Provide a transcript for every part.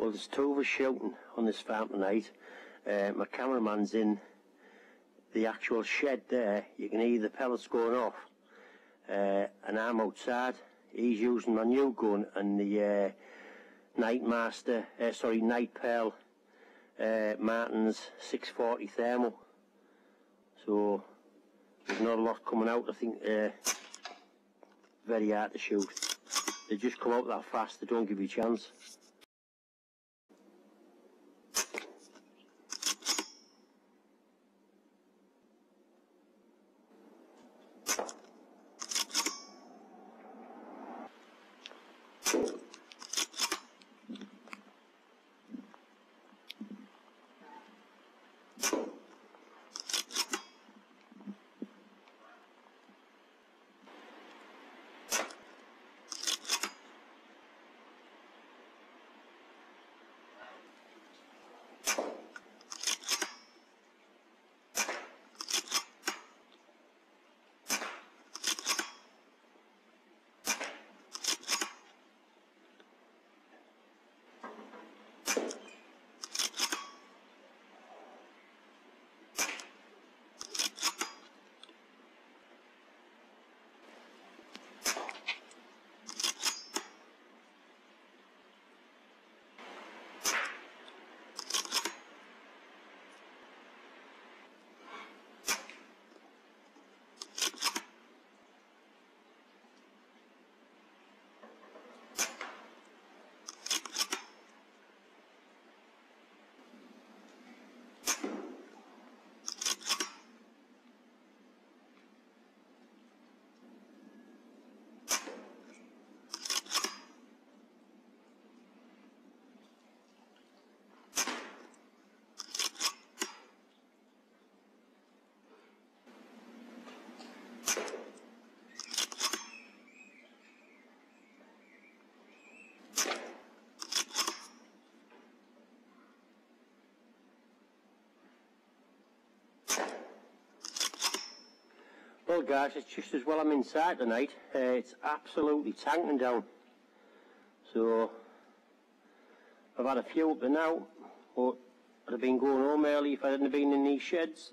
Well, there's two of us shooting on this farm tonight. Uh, my cameraman's in the actual shed there. You can hear the pellets going off. Uh, and I'm outside. He's using my new gun and the uh, Night Master, uh, sorry, Night Pearl uh, Martin's 640 thermal. So there's not a lot coming out. I think uh, very hard to shoot. They just come out that fast. They don't give you a chance. Well guys, it's just as well I'm inside tonight. Uh, it's absolutely tanking down. So, I've had a few up to now, but I'd have been going home early if I hadn't been in these sheds.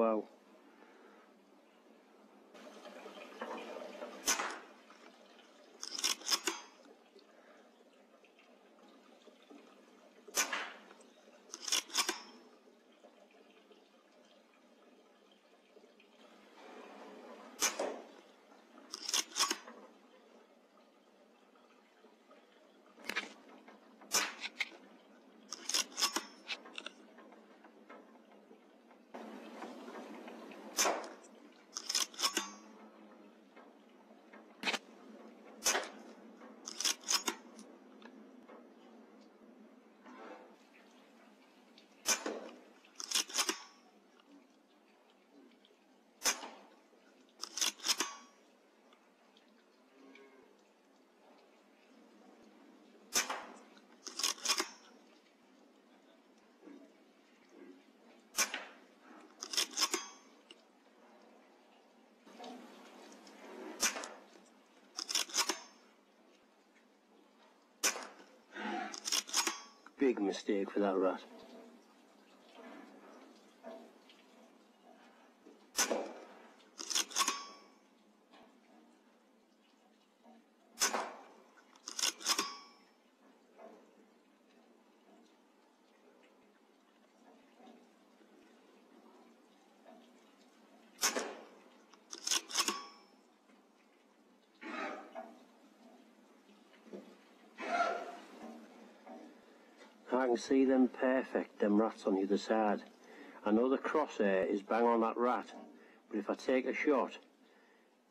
Wow. Big mistake for that rat. I can see them perfect, them rats on the other side. I know the crosshair is bang on that rat, but if I take a shot,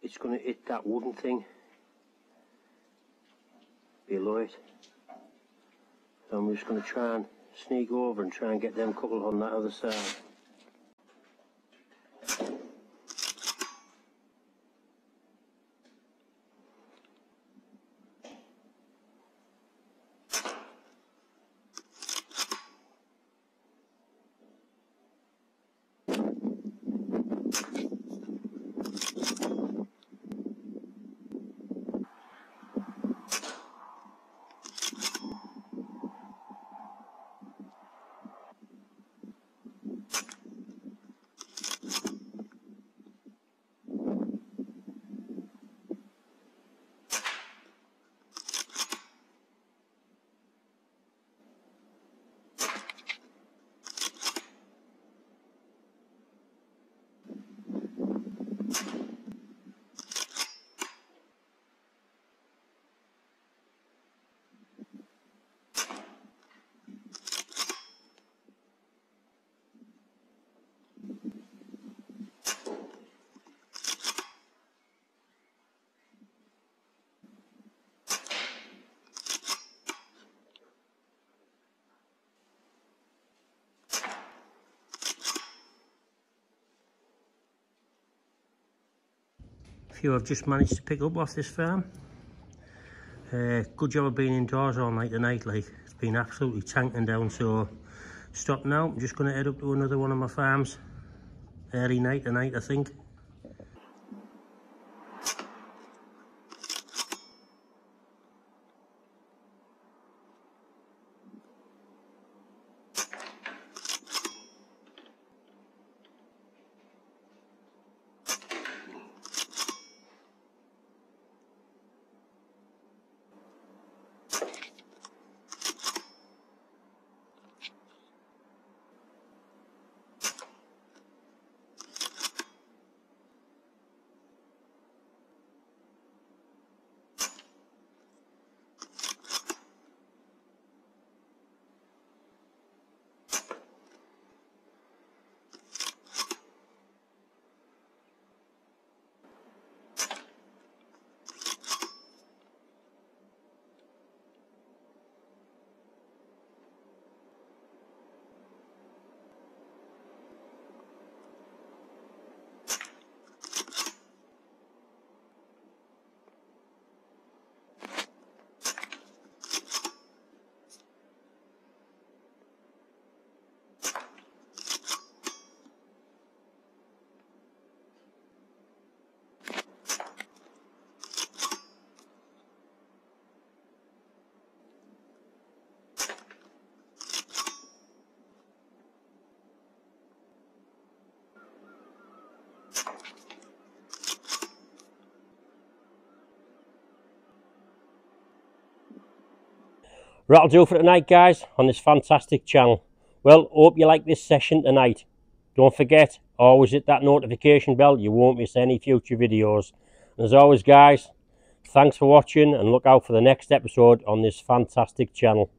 it's going to hit that wooden thing below it. So I'm just going to try and sneak over and try and get them couple on that other side. Few I've just managed to pick up off this farm. Uh, good job of being indoors all night tonight, like it's been absolutely tanking down, so stop now. I'm just going to head up to another one of my farms early night tonight, I think. That'll do for tonight guys on this fantastic channel. Well, hope you like this session tonight. Don't forget, always hit that notification bell. You won't miss any future videos. And as always guys, thanks for watching and look out for the next episode on this fantastic channel.